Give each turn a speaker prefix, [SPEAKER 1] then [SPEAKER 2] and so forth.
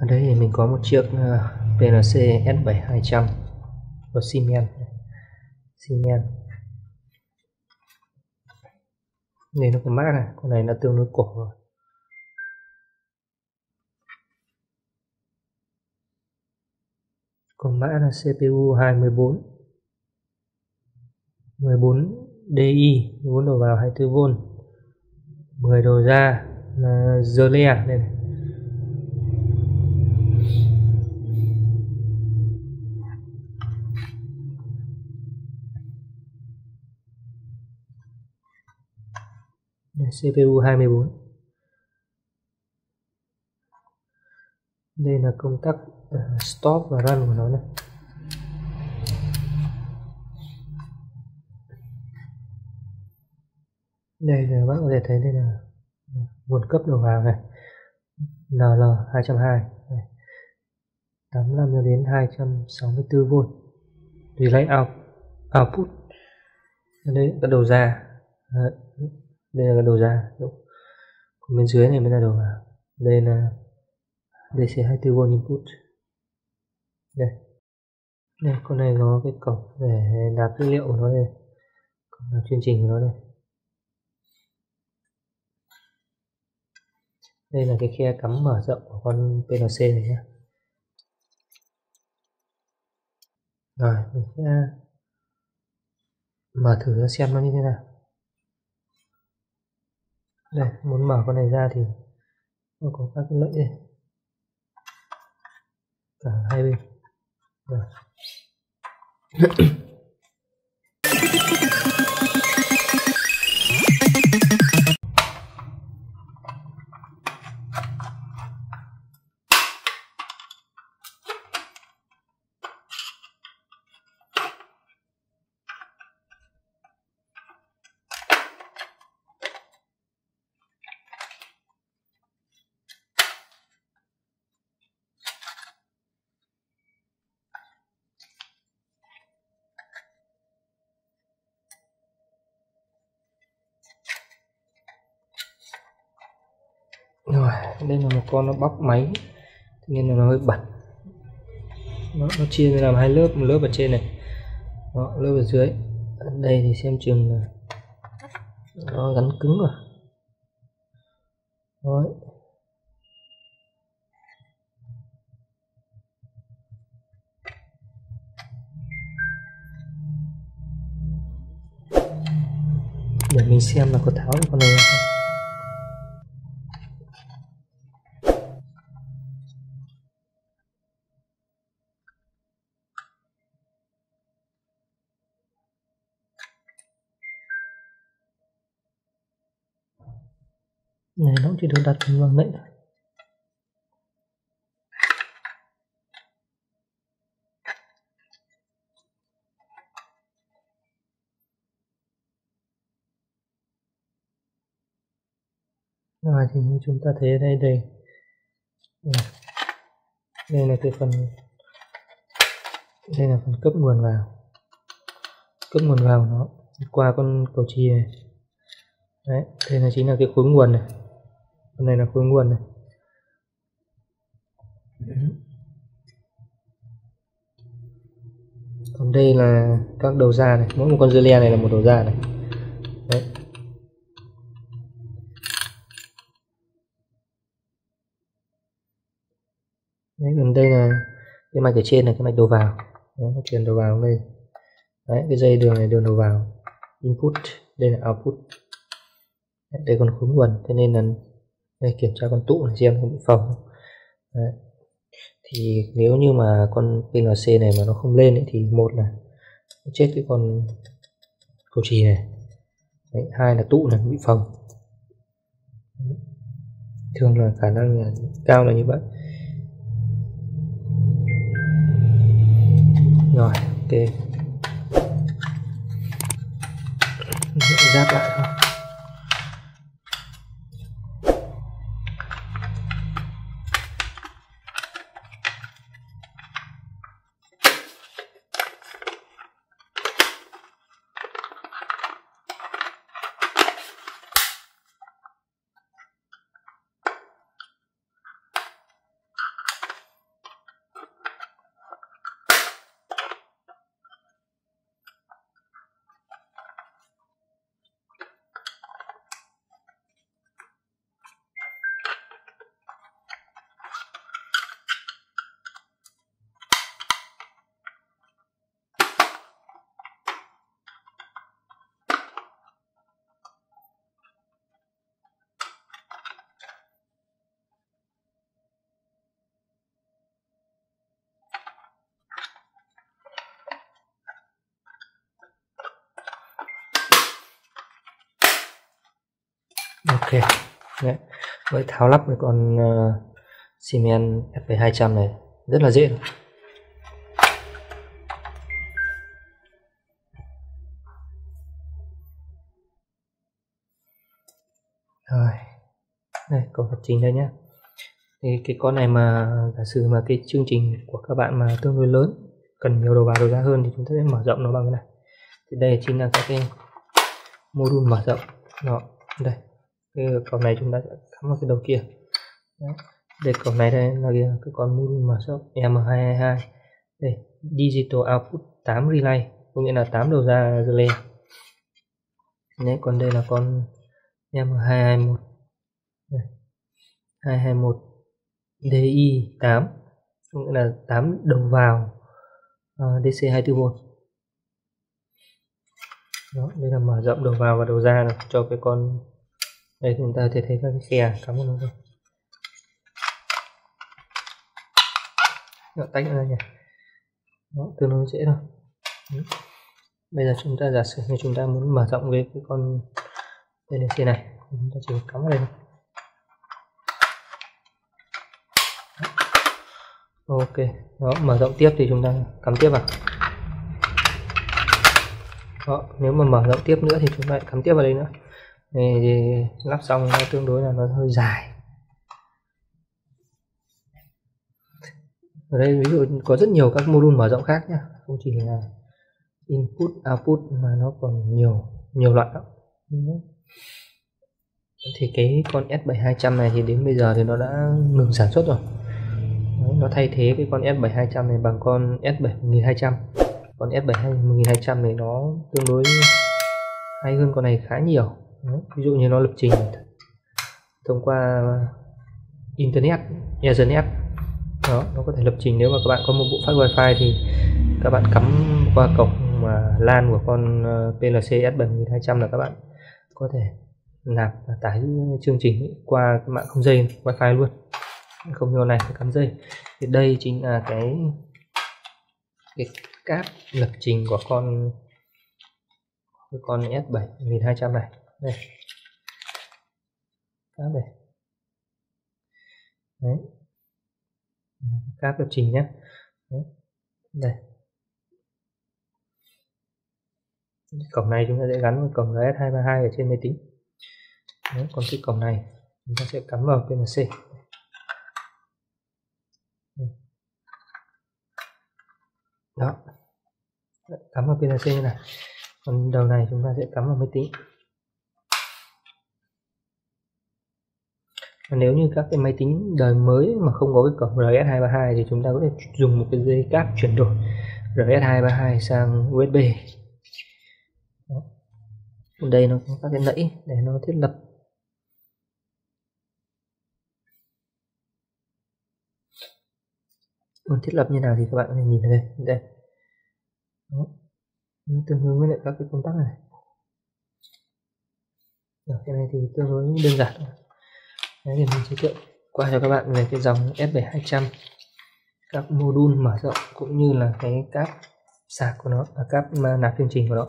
[SPEAKER 1] ở đây thì mình có một chiếc ờ, PLC S7200 của Siemens Siemens. Này nó có mát này, con này nó tương đối cổ rồi. Còn mã là CPU 24 14 DI 14 đầu vào 24V 10 đầu ra là Zerlea đây này. CPU 24 đây là công tắc uh, stop và run của nó này. Đây là bạn có thể thấy đây là à, nguồn cấp đầu vào này. NL 220 85 cho đến 264V relay out output. Đây là đầu ra đây là đầu ra còn bên dưới này mới là đầu vào đây là DC 24V input. Đây. Đây, con này có cái cổng để nạp dữ liệu của nó đây. Cổng nạp chương trình của nó đây. Đây là cái khe cắm mở rộng của con PLC này nhé rồi, mình sẽ mở thử ra xem nó như thế nào đây muốn mở con này ra thì nó có các cái lẫy đây. Cả hai bên. Rồi. rồi đây là một con nó bóc máy nên là nó hơi bẩn nó, nó chia ra làm hai lớp một lớp ở trên này đó, lớp ở dưới. Ở đây thì xem chừng là nó gắn cứng rồi Đấy. để mình xem là có tháo được con này không? Này, nó chỉ được đặt vào lệnh rồi, thì như chúng ta thấy ở đây đây. Đây. Là cái phần, đây là phần cấp nguồn vào. Cấp nguồn vào nó, qua con cầu chì này. Đấy, đây là chính là cái khối nguồn này con này là khối nguồn này. Còn đây là các đầu ra này. Mỗi một con dưa le này là một đầu ra này. Đấy. Đấy còn đây là cái mạch ở trên này cái mạch đầu vào. Đấy, nó truyền đầu vào đây. Đấy cái dây đường này đường đầu vào. Input đây là output. Đấy, đây còn khối nguồn. Thế nên là đây kiểm tra con tụ này xem có bị phồng. Đấy. thì nếu như mà con PLC này mà nó không lên ấy, thì một là chết cái con cầu trì này. Đấy, hai là tụ này bị phồng. Thường là khả năng là cao là như vậy. Rồi ok. Giáp lại thôi. Ok. Đấy. với tháo lắp với con uh, Siemens FP200 này rất là dễ. Rồi. Đây câu vật chính đây nhé. Thì cái con này mà giả sử mà cái chương trình của các bạn mà tương đối lớn cần nhiều đầu vào đầu ra hơn thì chúng ta sẽ mở rộng nó bằng cái này. Thì đây chính là các cái module mở rộng. Đó đây cái cổng này chúng ta sẽ cắm vào cái đầu kia. Đấy. đây cổng này đây là cái con module mở rộng M222 đây digital output 8 relay có nghĩa là 8 đầu ra relay. Đấy, còn đây là con M221 đây. 221 DI8 có nghĩa là 8 đầu vào uh, DC 24V đó, đây là mở rộng đầu vào và đầu ra này, cho cái con đây chúng ta sẽ thấy các cái khe cắm vào nó rồi Đó, tách ra nhỉ? Đó, tương đối dễ thôi. Đấy. bây giờ chúng ta giả sử như chúng ta muốn mở rộng cái, cái con PLC này chúng ta chỉ cắm vào đây thôi. Ok. Đó mở rộng tiếp thì chúng ta cắm tiếp vào. Đó, nếu mà mở rộng tiếp nữa thì chúng ta lại cắm tiếp vào đây nữa thì, thì lắp xong nó tương đối là nó hơi dài. Ở đây ví dụ có rất nhiều các module mở rộng khác nhá. Không chỉ là input output mà nó còn nhiều nhiều loại lắm. Thì cái con S7200 này thì đến bây giờ thì nó đã ngừng sản xuất rồi. Đấy, nó thay thế cái con S7200 này bằng con S7200 còn S72 1200 này nó tương đối hay hơn con này khá nhiều. Đấy. ví dụ như nó lập trình thông qua internet ethernet đó, nó có thể lập trình nếu mà các bạn có một bộ phát wifi thì các bạn cắm qua cổng mà LAN của con ờ, PLC S7200 là các bạn có thể nạp và tải chương trình qua mạng không dây, wifi luôn. Không như này, phải cắm dây. Thì đây chính là cái cái cáp lập trình của con con S7 1200 này đây. Cáp này đấy. Cáp lập trình nhé. Đấy. đây. Cổng này chúng ta sẽ gắn vào cổng RS232 ở trên máy tính. Đấy, còn cái cổng này chúng ta sẽ cắm vào PNC đó. Cắm vào PLC như này. Còn đầu này chúng ta sẽ cắm vào máy tính và nếu như các cái máy tính đời mới mà không có cái cổng RS232 thì chúng ta có thể dùng một cái dây cáp chuyển đổi RS232 sang USB Đó. đây nó có các cái nẫy để nó thiết lập. Còn thiết lập như nào thì các bạn có thể nhìn ở đây đây. Đó. nó tương ứng với lại các cái công tắc này. Đó, cái này thì tương đối đơn giản Đấy, thì mình giới thiệu qua cho các bạn về cái dòng S7200 các module mở rộng cũng như là cái cáp sạc của nó và cáp à, nạp chương trình của nó.